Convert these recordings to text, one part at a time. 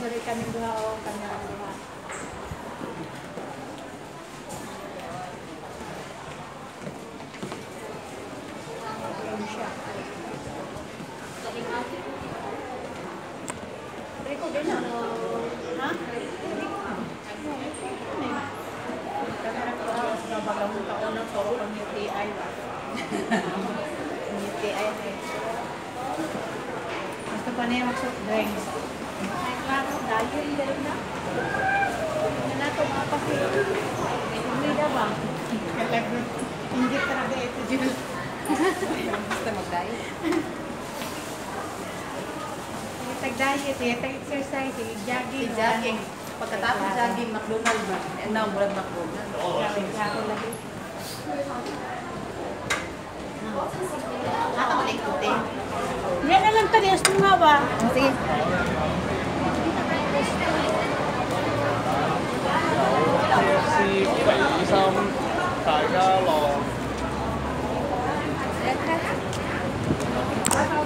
kami duha o kami lang duha. Ayun siya. Rico din ano? Ha? Bagong taon na to, ang UTI ba? Ang UTI na eh. Gusto pa niya mag-soft drinks. Ano. Hindi talaga ito, Jules. Basta mag-diet. Tag-diet, eh, tag-exercise, eh, jogging. Jogging. Pagkatapos jogging, McDonald's ba? Eh, now, brand McDonald's. Klaro lagi. Nata mo lang puti. Yan na lang tadi, gusto nga ba? Sige. KFC 俾心大家樂。 Ikon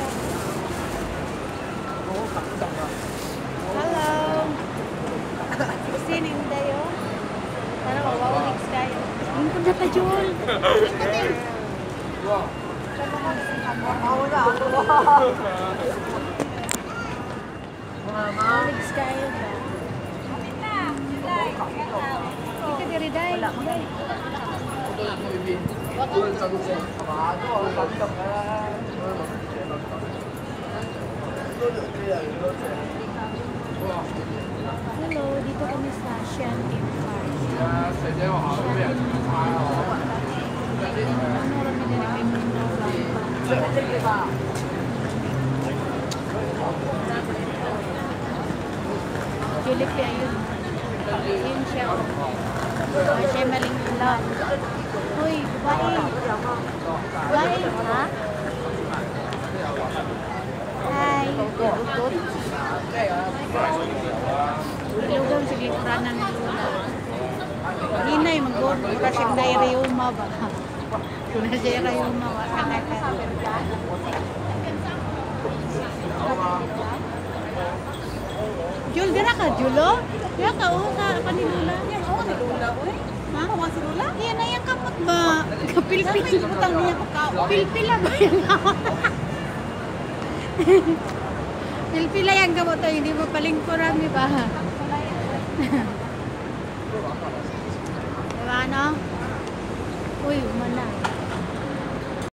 Ang ganda ta Jun. Mawawalik tayo ba? Ika diri dai. Hello, dito kami sa Shanty Park. Ano kami Philip ayun. Yun siya. Oh, siya maling ulan. Uy, babae. Babae, ha? Hi. Ilugaw sige kuranan ng lula. Hinay, mag-go. Mura siyang diarrheuma ba? Kung na siya diarrheuma ba? Kakaka. Jul, dira ka, Julo? Dira ka, oo ka, panilula. Yan, oo, nilula, oy. Ha? Oo, si Lula? Yan, na yung kamot ba? Kapilpil. Kapilpil niya ko ka. Pilpila ba yung kamot? Pilpila yung kamot to, hindi mo palingkurami ba? diba, ano? Uy, umala.